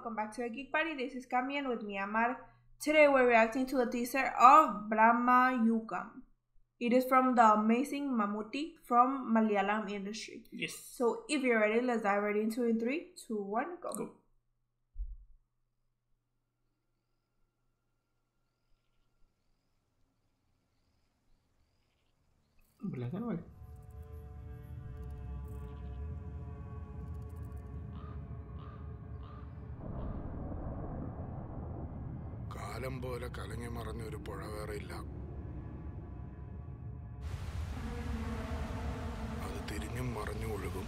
welcome back to a Geek Buddy. This is Cami and with me Amar. Today we're reacting to the teaser of Bramayugam. It is from the amazing Mammootty from Malayalam industry. Yes. So if you're ready, let's dive right into it in three, two, one, go. Go. Black and white. കാലം പോലെ കലങ്ങി മറഞ്ഞ ഒരു പുഴ ഇല്ല. അത് തിരിഞ്ഞും മറിഞ്ഞും ഒഴുകും.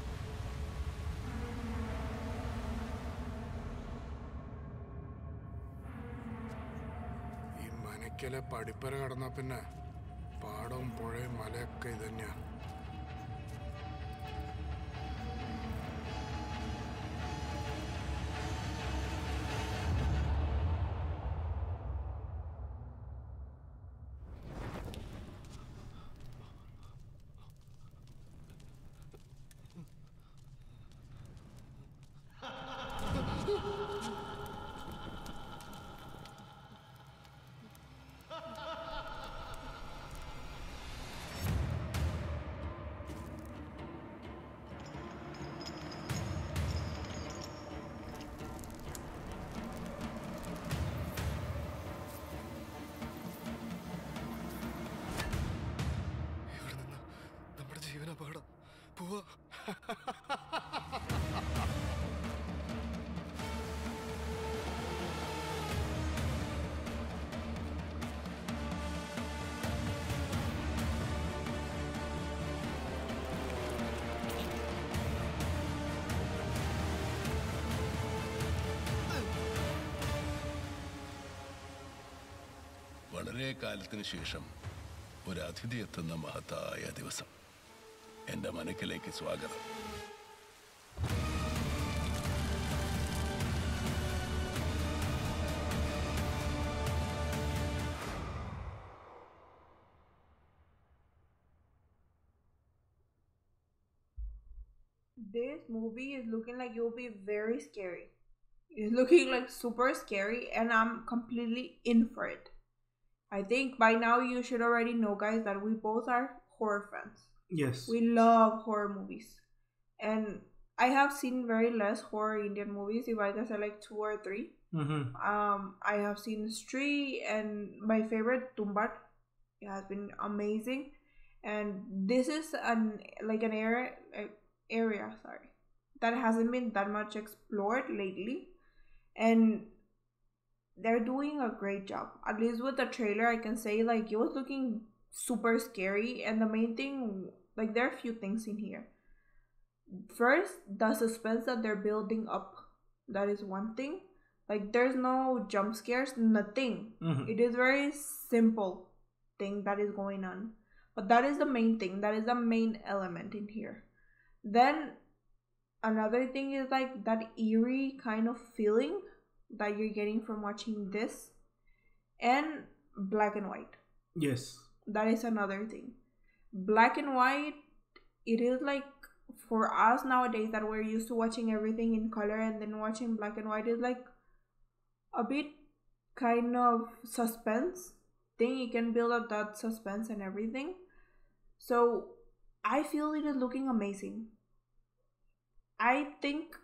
ഈ മനക്കലെ പടിപ്പര കടന്ന പിന്നെ പാടവും പുഴയും മലയൊക്കെ ഇതന്നെയാ. വളരെ കാലത്തിന് ശേഷം ഒരു അതിഥി എത്തുന്ന മഹത്തായ ദിവസം എന്റെ മനക്കിലേക്ക് സ്വാഗതം This movie is looking like it will be very scary. It's looking like super scary, and I'm completely in for it. I think by now you should already know, guys, that we both are horror fans. Yes. We love horror movies. And I have seen very less horror Indian movies, if I can say like two or three. Mm-hmm. Um, I have seen Stree and my favorite Tumbad. It has been amazing, and this is an like an area area sorry that hasn't been that much explored lately, and they're doing a great job. At least with the trailer, I can say like it was looking super scary, and the main thing like there are a few things in here. First, the suspense that they're building up. That is one thing like there's no jump scares nothing Mhm. it is very simple thing that is going on but that is the main thing that is the main element in here then another thing is like that eerie kind of feeling that you're getting from watching this and black and white. Yes. that is another thing. Black and white it is like for us nowadays that we're used to watching everything in color and then watching black and white is like a bit kind of suspense. Thing you can build up that suspense and everything. So i feel it is looking amazing. I think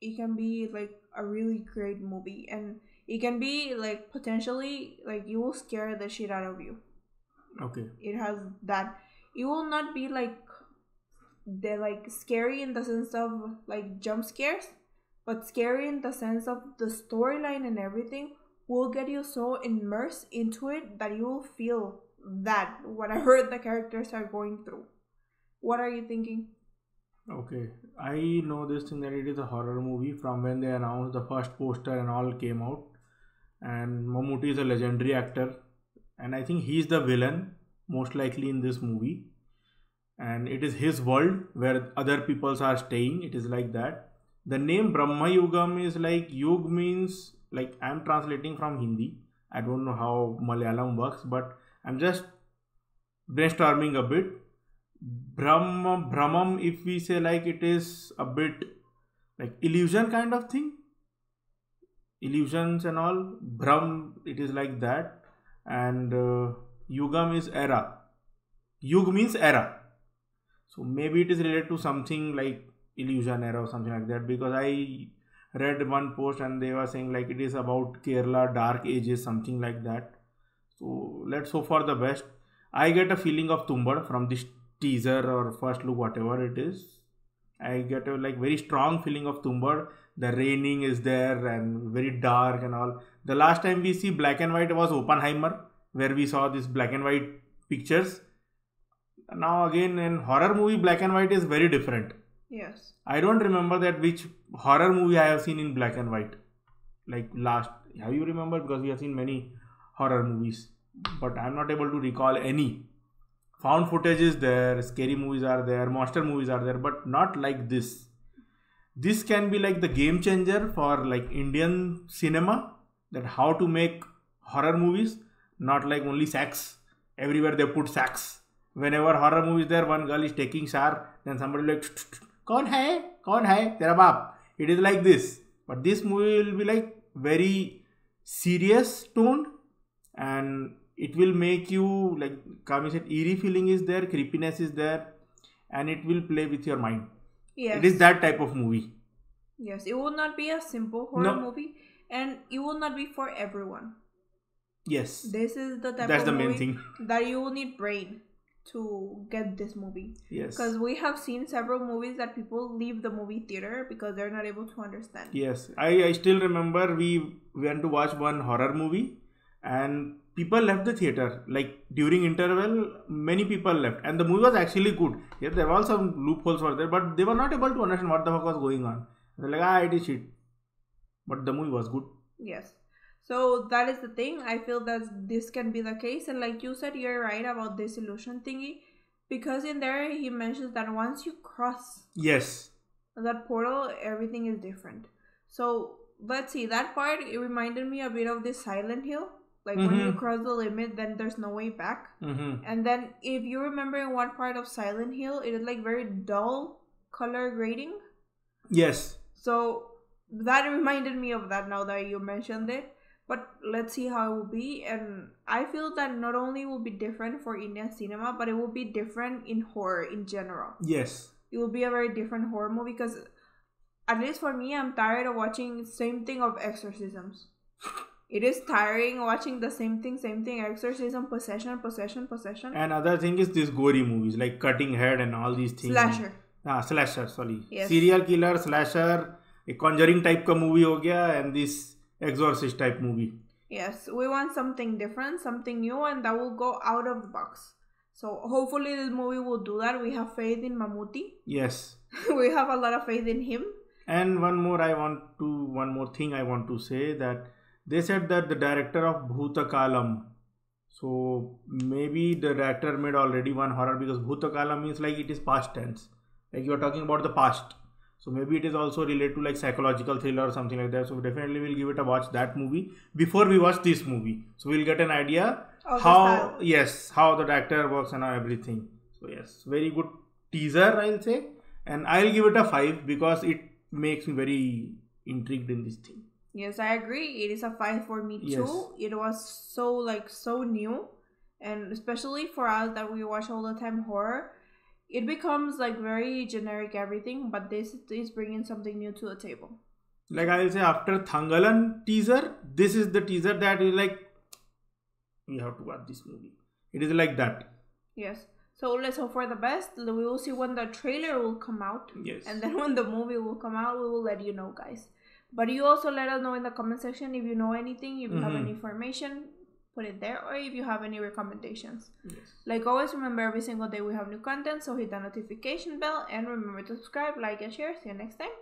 it can be like a really great movie and it can be like potentially like you will scare the shit out of you. Okay. it has that. It will not be like they're like scary in the sense of like jump scares but scary in the sense of the storyline and everything will get you so immersed into it that you will feel that whatever the characters are going through. What are you thinking Okay. I know this thing that it is a horror movie from when they announced the first poster and all came out. And Mammootty is a legendary actor. And I think he's the villain, most likely in this movie. And it is his world where other peoples are staying. It is like that. The name Brahma Yugam is like Yug means like I'm translating from Hindi. I don't know how Malayalam works, but I'm just brainstorming a bit. Brahma Brahmam, if we say like it is a bit like illusion kind of thing. illusions and all. Brahm, it is like that, and uh, Yugam is era. Yug means era, so maybe it is related to something like illusion era or something like that. Because I read one post and they were saying like it is about Kerala dark ages, something like that. So let's hope for the best. I get a feeling of Tumbad from this teaser or first look, whatever it is. I get a like very strong feeling of Tumbad. The raining is there and very dark and all. The last time we see black and white was Oppenheimer, where we saw this black and white pictures. Now again in horror movie, black and white is very different. Yes. I don't remember that which horror movie I have seen in black and white. Like last, have you remember? Because we have seen many horror movies, but I'm not able to recall any found footage is there scary movies are there monster movies are there but not like this. This can be like the game changer for like indian cinema that how to make horror movies not like only sex. Everywhere they put sex. Whenever horror movies there one girl is taking shower then somebody like kon hai kon hai tera baap it is like this. But this movie will be like very serious tone and it will make you like Cami said eerie feeling is there creepiness is there and it will play with your mind Yes. it is that type of movie Yes, it will not be a simple horror No. movie, and it will not be for everyone. yes This is the type that's of the main thing that you will need brain to get this movie. yes Because we have seen several movies that people leave the movie theater because they're not able to understand. Yes, I, I still remember we went to watch one horror movie and people left the theater. Like during interval, many people left and the movie was actually good. Yeah, there were some loopholes were there, but they were not able to understand what the fuck was going on. They're like, ah, it is shit. But the movie was good. Yes. So that is the thing. I feel that this can be the case, and like you said, you're right about this illusion thingy, because in there he mentions that once you cross Yes. that portal, everything is different. So let's see that part. It reminded me a bit of this Silent Hill. Like when you Mhm. cross the limit, then there's no way back. Mm-hmm. And then if you remember in one part of Silent Hill, it is like very dull color grading. Yes. So that reminded me of that now that you mentioned it. But let's see how it will be. And I feel that not only will be different for Indian cinema, but it will be different in horror in general. Yes. It will be a very different horror movie because, at least for me, I'm tired of watching same thing of exorcisms. it is tiring watching the same thing, same thing, exorcism, possession, possession, possession. And other thing is these gory movies like cutting head and all these things. Slasher. Ah, slasher, sorry. Yes. Serial killer, slasher, a conjuring type of movie हो and this exorcist type movie. Yes, we want something different, something new, and that will go out of the box. So hopefully this movie will do that. We have faith in Mammootty. Yes. we have a lot of faith in him. And one more I want to one more thing I want to say that they said that the director of Bhoothakaalam so maybe the director made already one horror because Bhoothakaalam means like it is past tense. Like you are talking about the past. So maybe it is also related to like psychological thriller or something like that. So definitely we'll give it a watch that movie before we watch this movie. So we'll get an idea the how yes how the director works and everything. So yes very good teaser i'll say. And i'll give it a 5 because it makes me very intrigued in this thing Yes, I agree. It is a fight for me Yes. too. It was so like so new, and especially for us that we watch all the time horror, it becomes like very generic everything. But this is bringing something new to the table. like i'll say after Thangalaan teaser this is the teaser that is like we have to watch this movie it is like that Yes. So let's hope for the best. We will see when the trailer will come out. yes And then when the movie will come out, we will let you know, guys. But you also let us know in the comment section if you know anything, if you have Mhm. any information, put it there, or if you have any recommendations. yes Like always, remember every single day we have new content, so hit the notification bell and remember to subscribe, like, and share. See you next time.